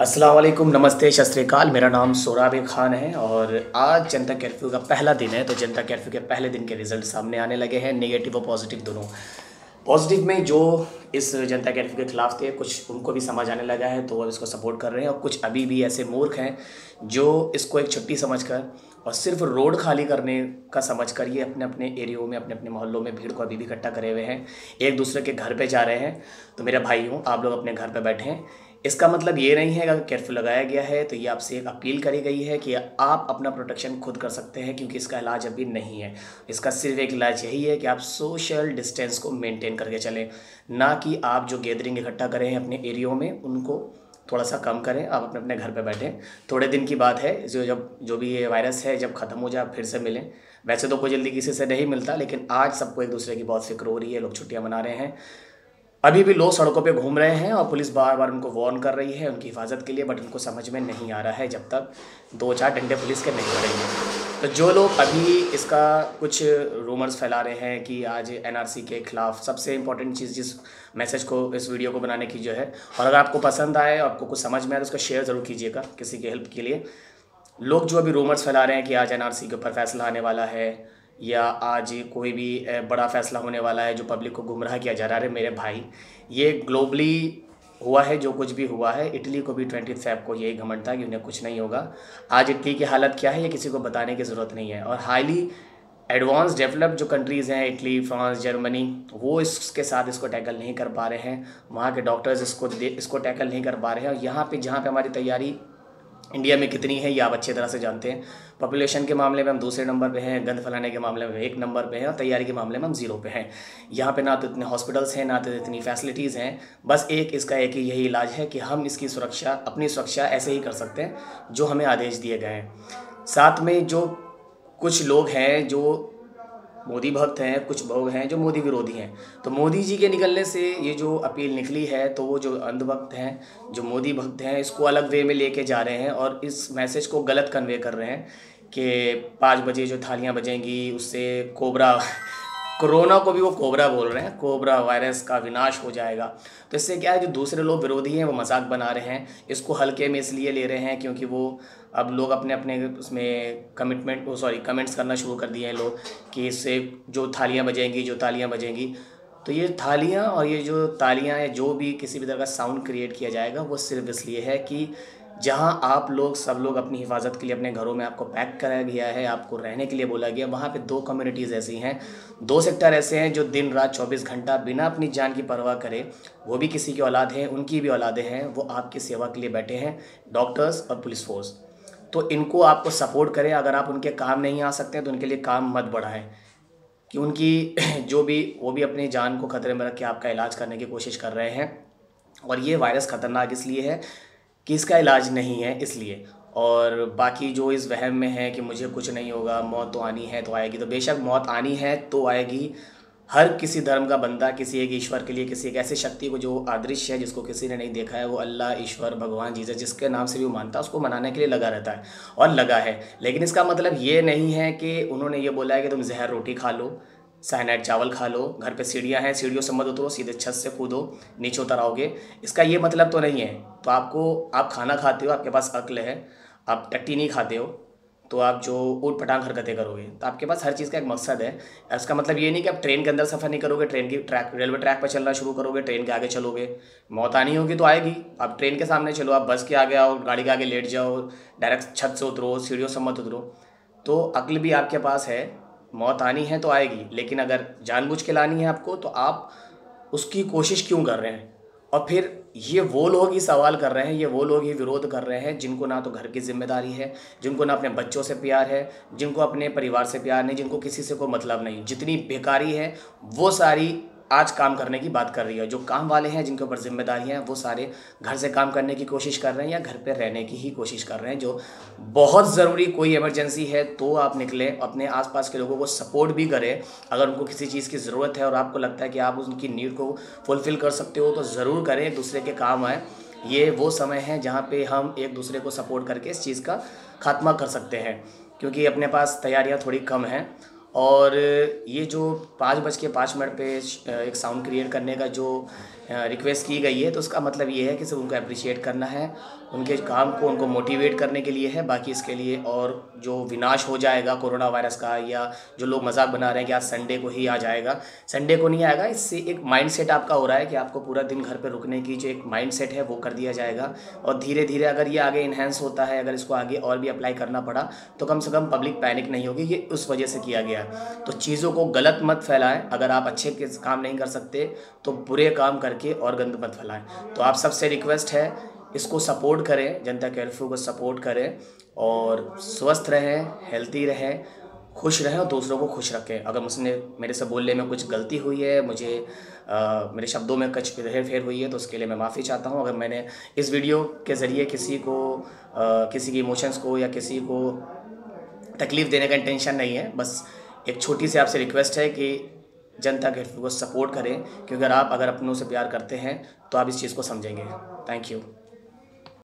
वालेकुम नमस्ते, सत मेरा नाम सोराब खान है और आज जनता कर्फ्यू का पहला दिन है तो जनता कर्फ्यू के पहले दिन के रिज़ल्ट सामने आने लगे हैं, नेगेटिव और पॉजिटिव दोनों। पॉजिटिव में जो इस जनता कर्फ्यू के खिलाफ थे, कुछ उनको भी समझ आने लगा है तो वो इसको सपोर्ट कर रहे हैं और कुछ अभी भी ऐसे मूर्ख हैं जो इसको एक छुट्टी समझ कर और सिर्फ़ रोड खाली करने का समझ कर ये अपने अपने एरियो में, अपने अपने मोहल्लों में भीड़ को अभी भी इकट्ठा करे हुए हैं, एक दूसरे के घर पे जा रहे हैं। तो मेरे भाई हूँ, आप लोग अपने घर पे बैठे हैं। इसका मतलब ये नहीं है अगर कर्फ्यू लगाया गया है तो ये आपसे एक अपील करी गई है कि आप अपना प्रोटेक्शन खुद कर सकते हैं, क्योंकि इसका इलाज अभी नहीं है। इसका सिर्फ़ एक इलाज यही है कि आप सोशल डिस्टेंस को मेंटेन करके चलें। ना कि आप जो गैदरिंग इकट्ठा करें अपने एरियो में, उनको थोड़ा सा कम करें। आप अपने अपने घर पे बैठें। थोड़े दिन की बात है, जो, जब, जो भी ये वायरस है, जब ख़त्म हो जाए फिर से मिलें। वैसे तो कोई जल्दी किसी से नहीं मिलता, लेकिन आज सबको एक दूसरे की बहुत फ़िक्र हो रही है, लोग छुट्टियाँ मना रहे हैं। अभी भी लोग सड़कों पे घूम रहे हैं और पुलिस बार बार उनको वार्न कर रही है उनकी हिफाजत के लिए बट उनको समझ में नहीं आ रहा है जब तक दो चार डंडे पुलिस के नहीं पड़ेंगे। तो जो लोग अभी इसका कुछ रूमर्स फैला रहे हैं कि आज एनआरसी के खिलाफ सबसे इंपॉर्टेंट चीज़ जिस मैसेज को, इस वीडियो को बनाने की जो है, और अगर आपको पसंद आए, आपको कुछ समझ में आए तो उसका शेयर ज़रूर कीजिएगा किसी की हेल्प के लिए। लोग जो अभी रूमर्स फैला रहे हैं कि आज एनआरसी के ऊपर फैसला आने वाला है या आज कोई भी बड़ा फैसला होने वाला है जो पब्लिक को गुमराह किया जा रहा है मेरे भाई, ये ग्लोबली हुआ है, जो कुछ भी हुआ है, इटली को भी ट्वेंटी फैब को यही घमंड था कि उन्हें कुछ नहीं होगा। आज इटली की हालत क्या है, ये किसी को बताने की ज़रूरत नहीं है। और हाईली एडवांस डेवलप्ड जो कंट्रीज़ हैं, इटली, फ्रांस, जर्मनी, वो इसके साथ इसको टैकल नहीं कर पा रहे हैं। वहाँ के डॉक्टर्स इसको इसको टैकल नहीं कर पा रहे हैं। और यहाँ पे, जहाँ पे हमारी तैयारी इंडिया में कितनी है, ये आप अच्छी तरह से जानते हैं। पॉपुलेशन के मामले में हम दूसरे नंबर पे हैं गंद फैलाने के मामले में एक नंबर पे हैं और तैयारी के मामले में हम ज़ीरो पे हैं। यहाँ पे ना तो इतने हॉस्पिटल्स हैं, ना तो इतनी फैसिलिटीज़ हैं। बस एक इसका एक ही यही इलाज है कि हम इसकी सुरक्षा, अपनी सुरक्षा ऐसे ही कर सकते हैं, जो हमें आदेश दिए गए हैं। साथ में जो कुछ लोग हैं, जो मोदी भक्त हैं, कुछ भोग हैं जो मोदी विरोधी हैं। तो मोदी जी के निकलने से ये जो अपील निकली है तो वो जो अंधभक्त हैं, जो मोदी भक्त हैं, इसको अलग वे में लेके जा रहे हैं और इस मैसेज को गलत कन्वे कर रहे हैं कि पाँच बजे जो थालियाँ बजेंगी, उससे कोबरा कोरोना को भी वो कोबरा बोल रहे हैं, कोबरा वायरस का विनाश हो जाएगा। तो इससे क्या है, जो दूसरे लोग विरोधी हैं, वो मज़ाक बना रहे हैं। इसको हल्के में इसलिए ले रहे हैं क्योंकि वो अब लोग अपने अपने उसमें कमिटमेंट सॉरी कमेंट्स करना शुरू कर दिए हैं लोग कि इससे जो थालियाँ बजेंगी, जो तालियाँ बजेंगी। तो ये थालियाँ और ये जो तालियाँ या जो भी किसी भी तरह का साउंड क्रिएट किया जाएगा, वो सिर्फ़ इसलिए है कि जहाँ आप लोग, सब लोग अपनी हिफाजत के लिए, अपने घरों में आपको पैक कराया गया है, आपको रहने के लिए बोला गया, वहाँ पे दो कम्युनिटीज़ ऐसी हैं। दो सेक्टर ऐसे हैं जो दिन, रात, चौबीस घंटा बिना अपनी जान की परवाह करे, वो भी किसी की औलाद हैं, उनकी भी औलादें हैं, वो आपकी सेवा के लिए बैठे हैं डॉक्टर्स और पुलिस फोर्स तो इनको आपको सपोर्ट करें, अगर आप उनके काम नहीं आ सकते तो उनके लिए काम मत बढ़ाएँ। कि उनकी जो भी, वो भी अपनी जान को खतरे में रख के आपका इलाज करने की कोशिश कर रहे हैं। और ये वायरस ख़तरनाक इसलिए है कि इसका इलाज नहीं है इसलिए। और बाकी जो इस वहम में है कि मुझे कुछ नहीं होगा, मौत तो आनी है तो आएगी। तो बेशक मौत आनी है तो आएगी। हर किसी धर्म का बंदा, किसी एक ईश्वर के लिए, किसी एक ऐसी शक्ति को जो अदृश्य है, जिसको किसी ने नहीं देखा है, वो अल्लाह, ईश्वर, भगवान, जीसस, जिसके नाम से भी वो मानता है, उसको मनाने के लिए लगा रहता है और लगा है। लेकिन इसका मतलब ये नहीं है कि उन्होंने ये बोला है कि तुम जहर रोटी खा लो। साइनाइड चावल खा लो, घर पे सीढ़ियाँ हैं, सीढ़ियों से मत उतरो, सीधे छत से कूदो, नीचे उतर आओगे इसका ये मतलब तो नहीं है। तो आपको, आप खाना खाते हो, आपके पास अक्ल है, आप टट्टी नहीं खाते हो तो आप जो ऊट पटांग हरकतें करोगे तो आपके पास हर चीज़ का एक मकसद है। इसका मतलब ये नहीं कि आप ट्रेन के अंदर सफ़र नहीं करोगे, ट्रेन की ट्रैक, रेलवे ट्रैक पर चलना शुरू करोगे, ट्रेन के आगे चलोगे। मौत आनी होगी तो आएगी। आप ट्रेन के सामने चलो, आप बस के आगे आओ, गाड़ी के आगे लेट जाओ, डायरेक्ट छत से उतरो, सीढ़ियों से मत उतरो। तो अक्ल भी आपके पास है मौत आनी है तो आएगी, लेकिन अगर जानबूझ के लानी है आपको तो आप उसकी कोशिश क्यों कर रहे हैं? और फिर ये वो लोग ही सवाल कर रहे हैं, ये वो लोग ही विरोध कर रहे हैं, जिनको ना तो घर की ज़िम्मेदारी है, जिनको ना अपने बच्चों से प्यार है, जिनको अपने परिवार से प्यार नहीं, जिनको किसी से कोई मतलब नहीं। जितनी बेकारी है, वो सारी आज काम करने की बात कर रही है जो काम वाले हैं, जिनके ऊपर जिम्मेदारियाँ हैं, वो सारे घर से काम करने की कोशिश कर रहे हैं या घर पे रहने की ही कोशिश कर रहे हैं, जो बहुत ज़रूरी कोई इमरजेंसी है तो आप निकलें, अपने आसपास के लोगों को सपोर्ट भी करें। अगर उनको किसी चीज़ की ज़रूरत है और आपको लगता है कि आप उनकी नीड को फुलफ़िल कर सकते हो तो ज़रूर करें एक दूसरे के काम आए। ये वो समय है जहाँ पर हम एक दूसरे को सपोर्ट करके इस चीज़ का खात्मा कर सकते हैं, क्योंकि अपने पास तैयारियाँ थोड़ी कम हैं। और ये जो पाँच बज के पाँच मिनट पे एक साउंड क्रिएट करने का जो रिक्वेस्ट की गई है तो उसका मतलब ये है कि सिर्फ़ उनको अप्रिशिएट करना है, उनके काम को, उनको मोटिवेट करने के लिए है, बाकी इसके लिए और जो विनाश हो जाएगा कोरोना वायरस का या जो लोग मज़ाक बना रहे हैं कि आज संडे को ही आ जाएगा संडे को नहीं आएगा, इससे एक माइंड सेट आपका हो रहा है कि आपको पूरा दिन घर पर रुकने की जो एक माइंड सेट है, वो कर दिया जाएगा और धीरे धीरे अगर ये आगे इन्हेंस होता है, अगर इसको आगे और भी अप्लाई करना पड़ा तो कम से कम पब्लिक पैनिक नहीं होगी, ये उस वजह से किया गया। तो चीज़ों को गलत मत फैलाएँ, अगर आप अच्छे काम नहीं कर सकते तो बुरे काम करके और गंद मत फैलाएँ। तो आप सबसे रिक्वेस्ट है इसको सपोर्ट करें जनता कर्फ्यू को सपोर्ट करें और स्वस्थ रहें हेल्थी रहें खुश रहें और दूसरों को खुश रखें। अगर मुझने मेरे से बोलने में कुछ गलती हुई है मुझे आ, मेरे शब्दों में कुछ हेर फेर हुई है तो उसके लिए मैं माफ़ी चाहता हूँ। अगर मैंने इस वीडियो के ज़रिए किसी को आ, किसी की इमोशंस को या किसी को तकलीफ़ देने का इंटेंशन नहीं है बस एक छोटी सी आपसे रिक्वेस्ट है कि जनता के को सपोर्ट करें, क्योंकि अगर आप, अगर अपनों से प्यार करते हैं तो आप इस चीज़ को समझेंगे। Thank you